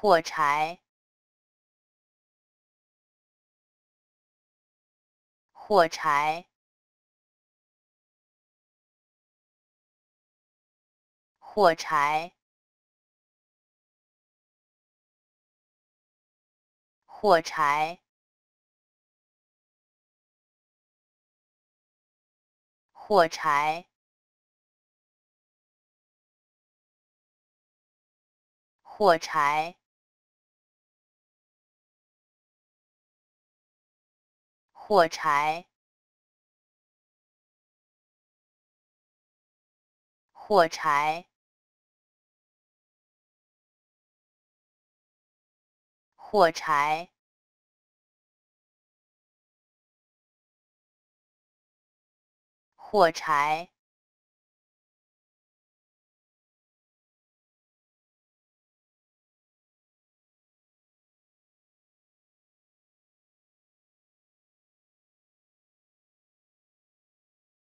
火柴，火柴，火柴，火柴，火柴。火柴，火柴，火柴，火柴，火柴。